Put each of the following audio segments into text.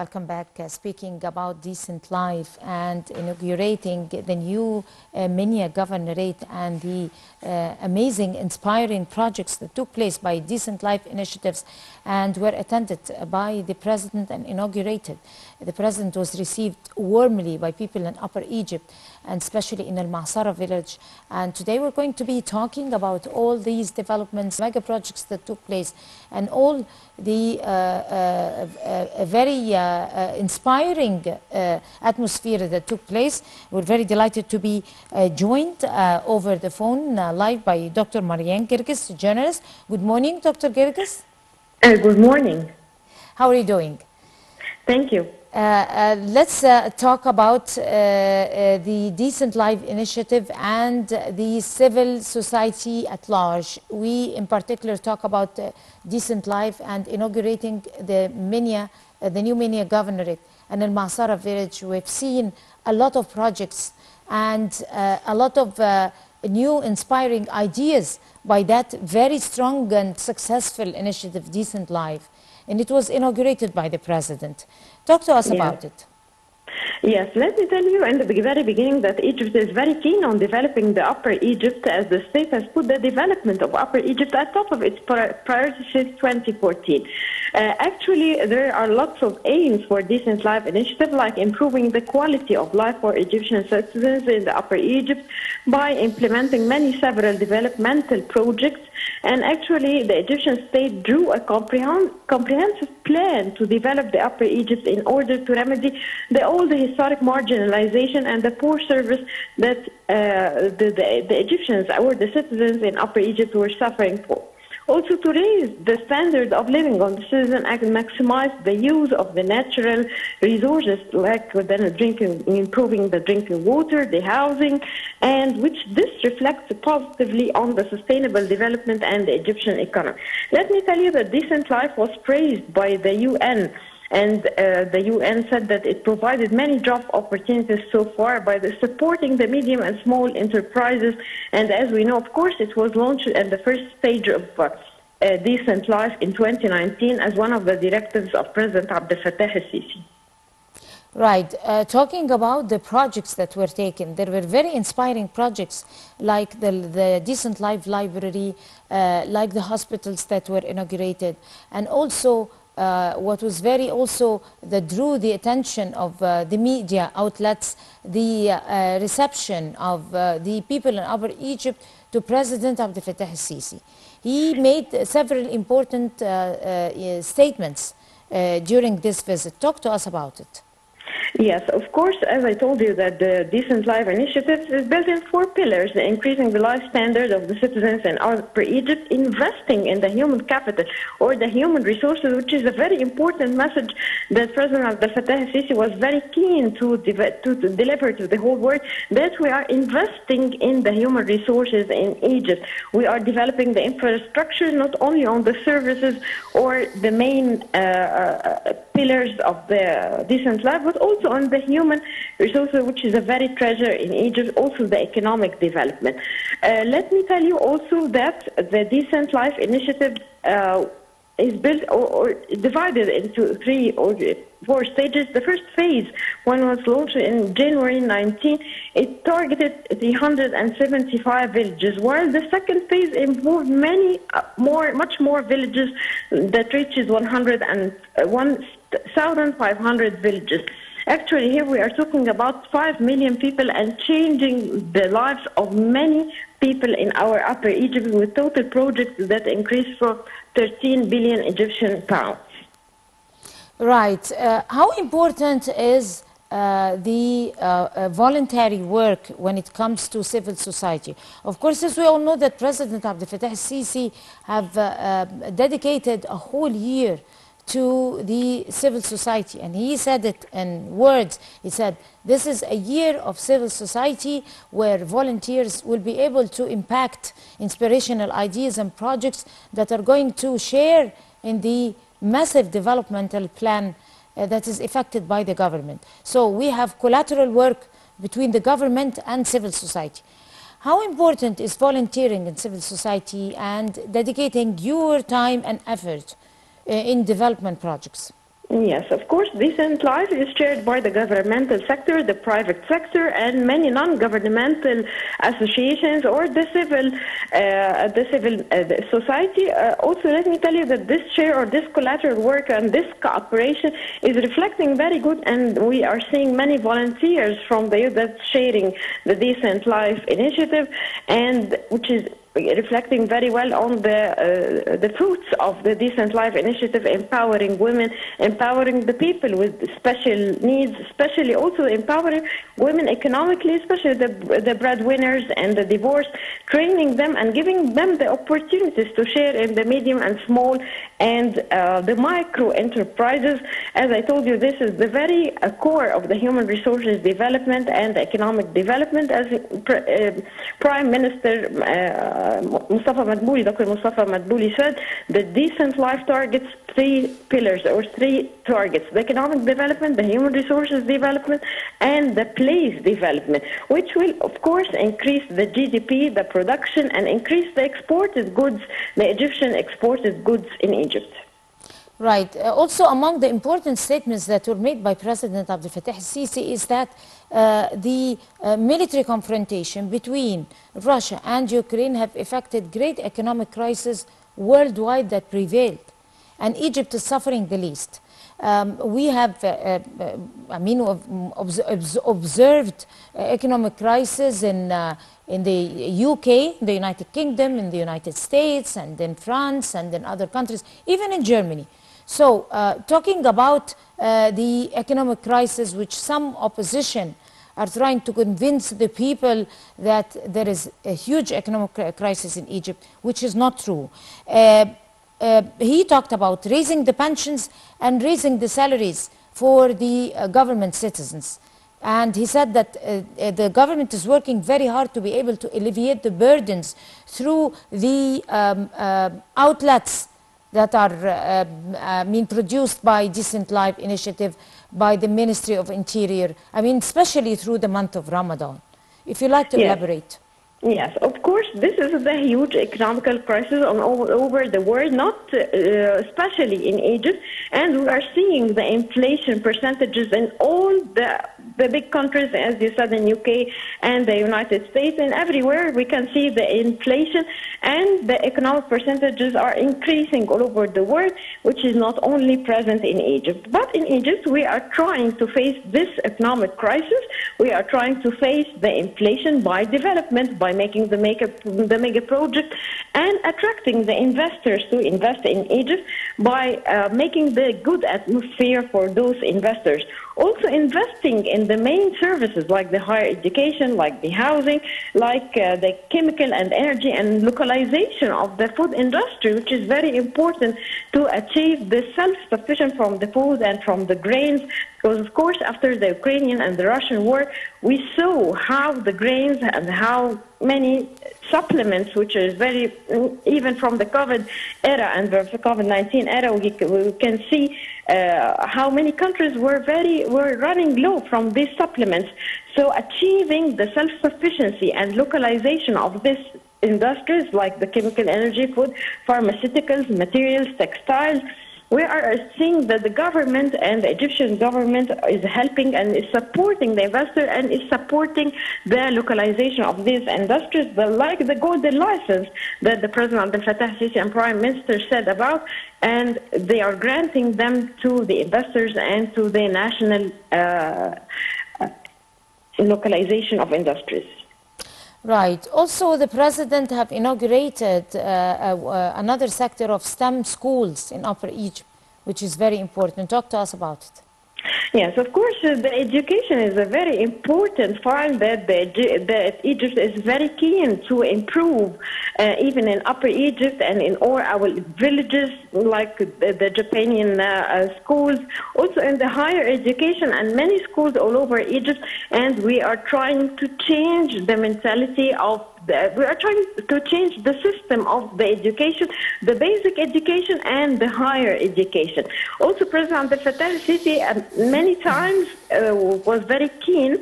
Welcome back. Uh, speaking about decent life and inaugurating the new uh, Minya Governorate and the uh, amazing, inspiring projects that took place by Decent Life initiatives and were attended by the president and inaugurated. The president was received warmly by people in Upper Egypt and especially in Al Masara village. And today we're going to be talking about all these developments, mega projects that took place, and all the uh, uh, uh, very uh, uh, inspiring uh, atmosphere that took place. We're very delighted to be uh, joined uh, over the phone uh, live by Dr. Maryan Gerges, journalist. Good morning, Dr. Gerges. Uh, good morning. How are you doing? Thank you. Uh, uh, let's uh, talk about uh, the Decent Life Initiative and the civil society at large. We, in particular, talk about Decent Life and inaugurating the Minya, the new Minya Governorate and in Masara village. We've seen a lot of projects and a lot of new inspiring ideas by that very strong and successful initiative, Decent Life. And it was inaugurated by the president. Talk to us Yeah. about it. Yes, let me tell you in the very beginning that Egypt is very keen on developing the Upper Egypt as the state has put the development of Upper Egypt at top of its pri- priorities since 2014. Uh, actually, there are lots of aims for Decent Life Initiative, like improving the quality of life for Egyptian citizens in the Upper Egypt by implementing many several developmental projects. And actually, the Egyptian state drew a comprehensive plan to develop the Upper Egypt in order to remedy the all the historic marginalization and the poor service that uh, the, the, the Egyptians or the citizens in Upper Egypt were suffering for. Also, to raise the standard of living on the citizen and maximize the use of the natural resources, like then drinking, improving the drinking water, the housing, and which this reflects positively on the sustainable development and the Egyptian economy. Let me tell you that decent life was praised by the UN. And uh, the UN said that it provided many job opportunities so far by supporting the medium and small enterprises. And as we know, of course, it was launched at the first stage of uh, uh, Decent Life in 2019 as one of the directives of President Abdel Fattah el-Sisi. Right. Uh, talking about the projects that were taken, there were very inspiring projects like the, the Decent Life Library, uh, like the hospitals that were inaugurated, and also uh, what was very also that drew the attention of uh, the media outlets, the uh, reception of uh, the people in Upper Egypt to President Abdel Fattah el-Sisi. He made several important uh, uh, statements uh, during this visit. Talk to us about it. Yes, of course, as I told you, that the Decent Life Initiative is built in four pillars, increasing the life standard of the citizens in Upper Egypt, investing in the human capital or the human resources, which is a very important message that President Abdel Fattah el-Sisi was very keen to, deve- to, to deliver to the whole world, that we are investing in the human resources in Egypt. We are developing the infrastructure not only on the services or the main uh, uh, pillars of the decent life, but also on the human resources, which is a very treasure in Egypt, also the economic development. Uh, let me tell you also that the Decent Life Initiative uh, is built or, or divided into three or four stages. The first phase, when was launched in January 19, it targeted 375 villages, while the second phase involved many uh, more, much more villages that reaches 1,500 villages. Actually, here we are talking about 5 million people and changing the lives of many people in our Upper Egypt with total projects that increased from 13 billion Egyptian pounds. Right. Uh, how important is uh, the uh, uh, voluntary work when it comes to civil society? Of course, as we all know that President Abdel Fattah el-Sisi have uh, uh, dedicated a whole year to the civil society. And he said it in words. He said, this is a year of civil society where volunteers will be able to impact inspirational ideas and projects that are going to share in the massive developmental plan uh, that is effected by the government. So we have collateral work between the government and civil society. How important is volunteering in civil society and dedicating your time and effort in development projects? Yes, of course, decent life is shared by the governmental sector, the private sector, and many non-governmental associations or the civil, uh, the civil uh, society. Uh, also, let me tell you that this share or this collateral work and this cooperation is reflecting very good, and we are seeing many volunteers from the youth that's sharing the Decent Life initiative, and which is reflecting very well on the uh, the fruits of the Decent Life initiative, empowering women, empowering the people with special needs, especially also empowering women economically, especially the the breadwinners and the divorced, training them and giving them the opportunities to share in the medium and small and uh, the micro enterprises. As I told you, this is the very uh, core of the human resources development and economic development, as uh, Prime Minister. Mustafa Madbouli, Dr. Mustafa Madbouli said, the decent life targets three pillars or three targets, the economic development, the human resources development, and the place development, which will, of course, increase the GDP, the production, and increase the exported goods, the Egyptian exported goods in Egypt. Right. Uh, also, among the important statements that were made by President Abdel Fattah el-Sisi is that the uh, military confrontation between Russia and Ukraine have affected great economic crisis worldwide that prevailed, and Egypt is suffering the least. Um, we have, uh, uh, I mean, observed economic crisis in in the UK, the United Kingdom, in the United States, and in France, and in other countries, even in Germany. So, uh, talking about uh, the economic crisis, which some opposition are trying to convince the people that there is a huge economic crisis in Egypt, which is not true. Uh, uh, he talked about raising the pensions and raising the salaries for the uh, government citizens. And he said that uh, the government is working very hard to be able to alleviate the burdens through the um, uh, outlets that are uh, uh, being produced by Decent Life Initiative, by the Ministry of Interior, I mean, especially through the month of Ramadan. If you like to yes. elaborate. Yes, of course, this is the huge economical crisis on all over the world, not uh, especially in Egypt, and we are seeing the inflation percentages in all the the big countries, as you said, in UK and the United States, and everywhere we can see the inflation and the economic percentages are increasing all over the world, which is not only present in Egypt. But in Egypt, we are trying to face this economic crisis. We are trying to face the inflation by development, by making the mega, the mega project, and attracting the investors to invest in Egypt by uh, making the good atmosphere for those investors. Also investing in the main services like the higher education, like the housing, like uh, the chemical and energy and localization of the food industry, which is very important to achieve the self-sufficient from the food and from the grains. Because of course, after the Ukrainian and the Russian war, we saw how the grains and how many supplements, which is very, even from the COVID era and the COVID-19 era, we, we can see uh, how many countries were very were running low from these supplements. So achieving the self-sufficiency and localization of these industries like the chemical energy, food, pharmaceuticals, materials, textiles, we are seeing that the government and the Egyptian government is helping and is supporting the investor and is supporting the localization of these industries, but like the golden license that the President Abdel Fattah Sisi and Prime Minister said about, and they are granting them to the investors and to the national uh, uh localization of industries. Right. Also, the president have inaugurated uh, uh, another sector of STEM schools in Upper Egypt, which is very important. Talk to us about it. Yes, of course, uh, the education is a very important part that, the, that Egypt is very keen to improve, uh, even in Upper Egypt and in all our villages, like the, the Japanian uh, uh, schools, also in the higher education and many schools all over Egypt. And we are trying to change the mentality of we are trying to change the system of the education, the basic education and the higher education. Also, President Abdel Fattah many times uh, was very keen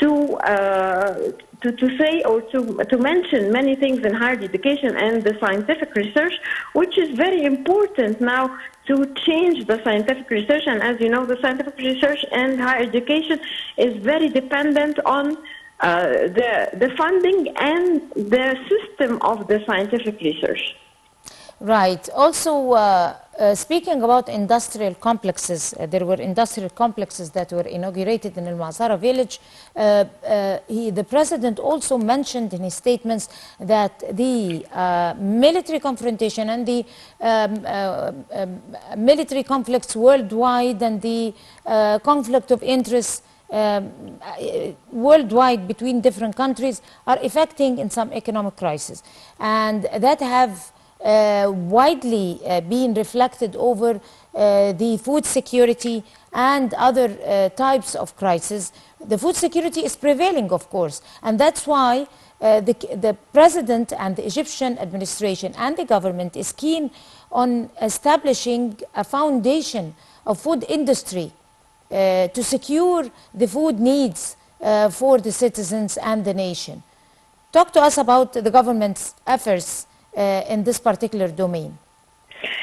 to uh, to, to say or to, to mention many things in higher education and the scientific research, which is very important now to change the scientific research. And as you know, the scientific research and higher education is very dependent on uh, the, the funding and the system of the scientific research. Right. Also, uh, uh, speaking about industrial complexes, uh, there were industrial complexes that were inaugurated in Al-Mazara village. Uh, uh, he, the president also mentioned in his statements that the military confrontation and the um, um, military conflicts worldwide and the conflict of interests um, worldwide between different countries are affecting in some economic crisis and that have uh, widely uh, reflected over uh, the food security and other types of crisis. The food security is prevailing, of course, and that's why uh, the, the, president and the Egyptian administration and the government is keen on establishing a foundation of food industry uh, to secure the food needs uh, for the citizens and the nation. Talk to us about the government's efforts uh, in this particular domain?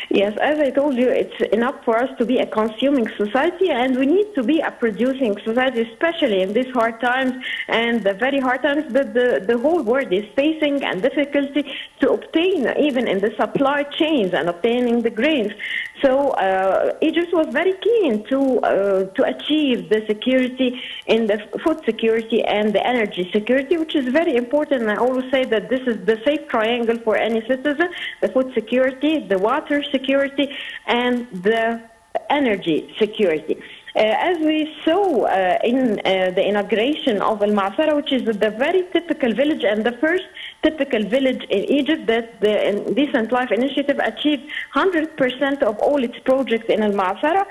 Yes, as I told you, it's enough for us to be a consuming society, and we need to be a producing society, especially in these hard times and the very hard times that the, the whole world is facing and difficulty to obtain, even in the supply chains and obtaining the grains. So uh, Egypt was very keen to uh, to achieve the security in the food security and the energy security, which is very important. I always say that this is the safe triangle for any citizen: the food security, the water security, and the energy security. Uh, as we saw uh, in uh, the inauguration of Al Masara, which is the very typical village and the first typical village in Egypt that the Decent Life Initiative achieved 100% of all its projects in Al Masara,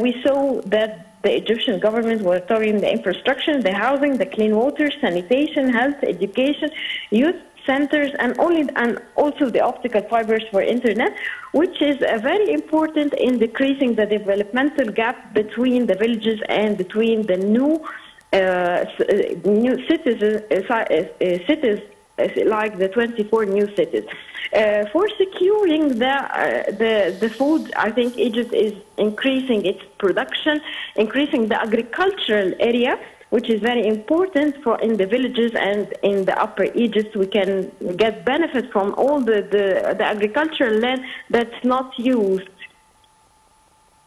we saw that the Egyptian government was towering the infrastructure, the housing, the clean water, sanitation, health, education, youth centers and only and also the optical fibers for internet, which is uh, very important in decreasing the developmental gap between the villages and between the new uh, uh new cities, uh, uh, cities like the 24 new cities. Uh, for securing the, uh, the, the food, I think Egypt is increasing its production, increasing the agricultural area, which is very important for in the villages and in the upper Egypt. We can get benefit from all the, the, the agricultural land that's not used.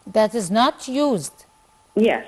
That is not used? Yes.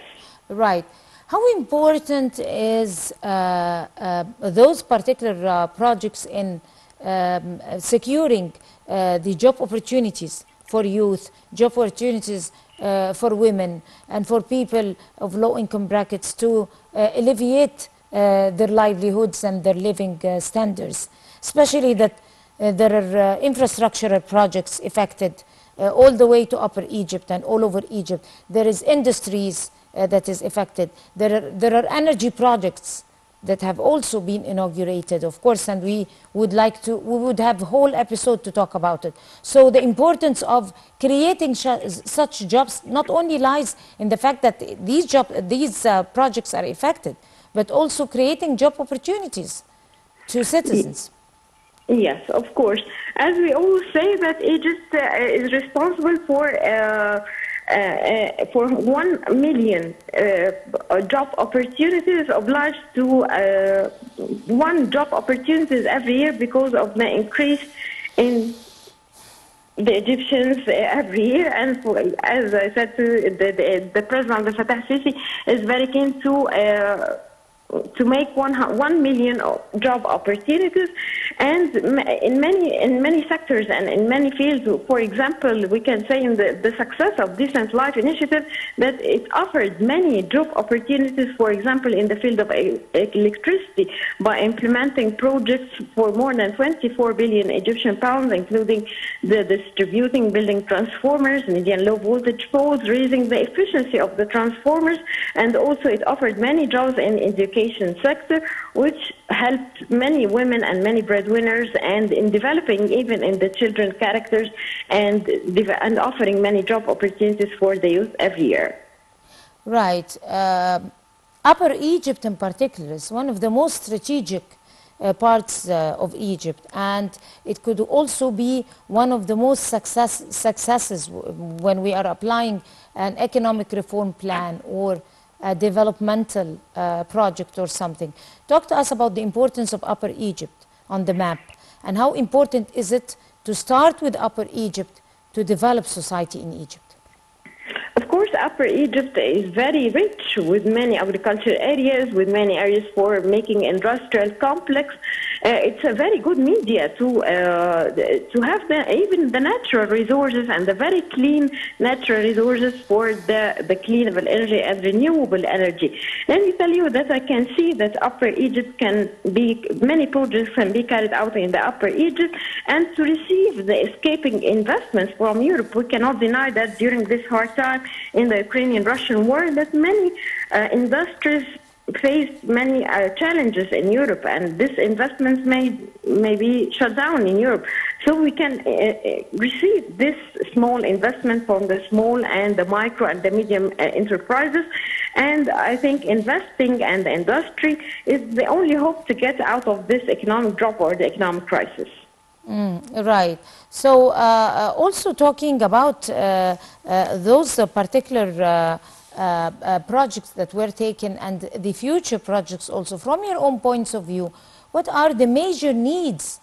Right. How important is uh, uh, those particular uh, projects in um, securing the job opportunities for youth, job opportunities uh, for women and for people of low income brackets to uh, alleviate uh, their livelihoods and their living standards, especially that there are infrastructural projects affected all the way to Upper Egypt and all over Egypt. There is industries that is affected. There are, there are energy projects that have also been inaugurated, of course, and we would like to, we would have a whole episode to talk about it. So the importance of creating such jobs not only lies in the fact that these, job, these uh, projects are affected, but also creating job opportunities to citizens. Yes, of course. As we always say that Egypt uh, is responsible for uh, uh, uh, for 1 million uh, job opportunities obliged to one job opportunities every year because of the increase in the Egyptians every year, and as I said, to the, the, the president, the Fattah Sisi, is very keen to uh, to make one, 1 million job opportunities and in many in many sectors and in many fields for example we can say in the, the success of decent life initiative that it offered many job opportunities for example in the field of electricity by implementing projects for more than 24 billion Egyptian pounds including the distributing building transformers median low voltage poles raising the efficiency of the transformers and also it offered many jobs in education sector, which helped many women and many breadwinners, and in developing even in the children characters, and and offering many job opportunities for the youth every year. Right. Uh, Upper Egypt in particular is one of the most strategic uh, parts uh, of Egypt and it could also be one of the most success, successes when we are applying an economic reform plan or a developmental uh, project or something. Talk to us about the importance of Upper Egypt on the map and how important is it to start with Upper Egypt to develop society in Egypt. Of course, Upper Egypt is very rich with many agricultural areas, with many areas for making industrial complex. Uh, it's a very good media to uh, to have the, even the natural resources and the very clean natural resources for the, the cleanable energy and renewable energy. Let me tell you that I can see that Upper Egypt can be many projects can be carried out in the Upper Egypt, and to receive the escaping investments from Europe, we cannot deny that during this hard time in the Ukrainian-Russian war, that many uh, industries faced many uh, challenges in Europe, and these investments may may be shut down in Europe. So we can uh, uh, receive this small investment from the small and the micro and the medium uh, enterprises. And I think investing and the industry is the only hope to get out of this economic drop or the economic crisis. Mm, right. So, uh, uh, also talking about uh, uh, those particular uh, uh, projects that were taken and the future projects also, from your own points of view, what are the major needs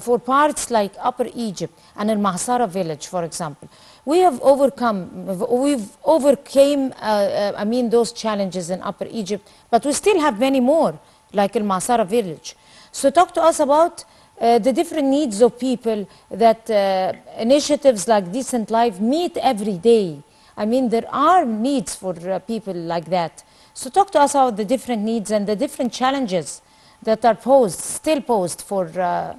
for parts like Upper Egypt and Al Mahsara village, for example? We have overcome, we've overcame, I mean, those challenges in Upper Egypt, but we still have many more, like Al Mahsara village. So, talk to us about uh, the different needs of people that uh, initiatives like Decent Life meet every day. I mean, there are needs for uh, people like that. So, talk to us about the different needs and the different challenges that are posed, still posed for uh,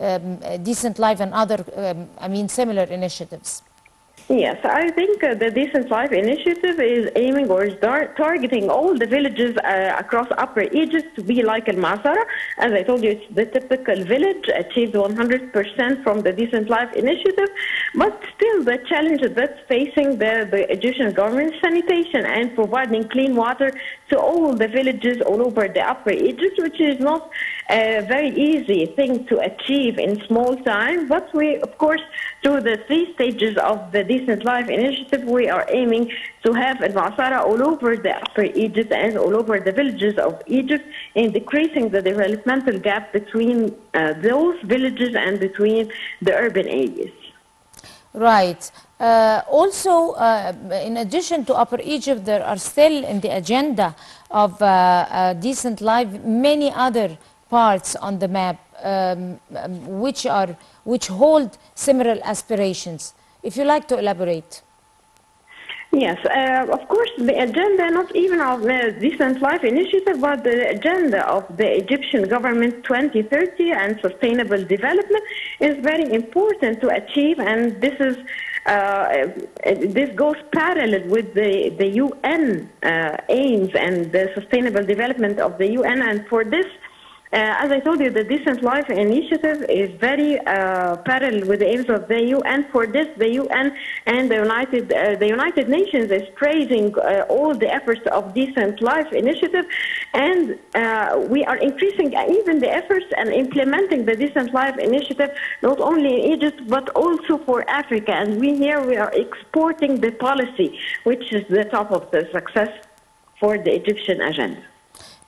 um, Decent Life and other, um, I mean, similar initiatives. Yes, I think uh, the Decent Life Initiative is aiming or is tar- targeting all the villages uh, across Upper Egypt to be like Al Masara. As I told you, it's the typical village, achieved 100% from the Decent Life Initiative. But still, the challenge that's facing the, the Egyptian government sanitation and providing clean water to all the villages all over the Upper Egypt, which is not a very easy thing to achieve in small time. But we, of course, through the three stages of the Decent Life Initiative, we are aiming to have Al Masara all over the Upper Egypt and all over the villages of Egypt in decreasing the developmental gap between uh, those villages and between the urban areas. Right. Uh, also, uh, in addition to Upper Egypt, there are still in the agenda of uh, uh, Decent Life many other parts on the map um, um, which are which hold similar aspirations. If you like to elaborate. Yes, uh, of course, the agenda, not even of the Decent Life Initiative, but the agenda of the Egyptian government 2030 and sustainable development is very important to achieve, and this is uh, this goes parallel with the, the UN uh, aims and the sustainable development of the UN, and for this, uh, as I told you, the Decent Life Initiative is very uh, parallel with the aims of the UN. For this, the UN and the United uh, the United Nations is praising uh, all the efforts of Decent Life Initiative, and uh, we are increasing even the efforts and implementing the Decent Life Initiative not only in Egypt but also for Africa. And we here we are exporting the policy, which is the top of the success for the Egyptian agenda.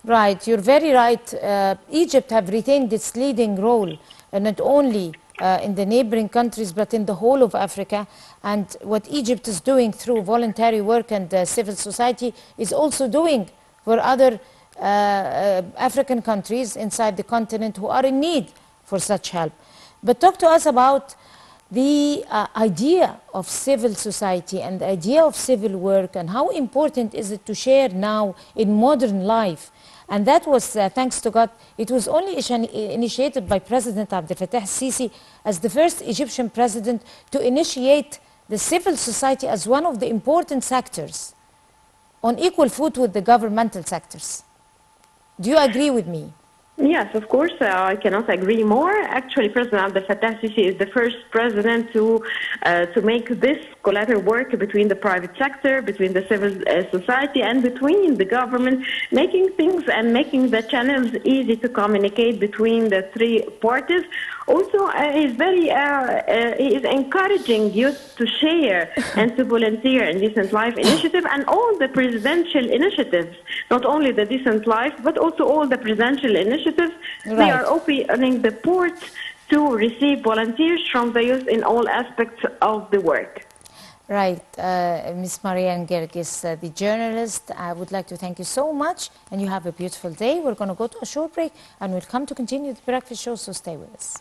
Right, you're very right. Uh, Egypt have retained its leading role, uh, not only uh, in the neighboring countries, but in the whole of Africa. And what Egypt is doing through voluntary work and uh, civil society is also doing for other uh, uh, African countries inside the continent who are in need for such help. But talk to us about the idea of civil society and the idea of civil work and how important is it to share now in modern life and that was, uh, thanks to God, it was only initiated by President Abdel Fattah Sisi as the first Egyptian president to initiate the civil society as one of the important sectors on equal foot with the governmental sectors. Do you agree with me? Yes, of course. Uh, I cannot agree more. Actually, President Abdel Fattah Sisi is the first president to uh, to make this collaborative work between the private sector, between the civil uh, society, and between the government, making things and making the channels easy to communicate between the three parties. Also, uh, he's very uh, he is encouraging youth to share and to volunteer in Decent Life initiative and all the presidential initiatives, not only the Decent Life, but also all the presidential initiatives. Initiative. Right. They are opening the port to receive volunteers from the youth in all aspects of the work. Right, uh, Ms. Maryan Gerges, uh, the journalist. I would like to thank you so much and you have a beautiful day. We're going to go to a short break and we'll come to continue the breakfast show, so stay with us.